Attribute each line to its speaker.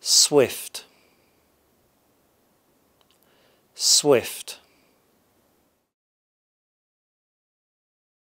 Speaker 1: swift, swift.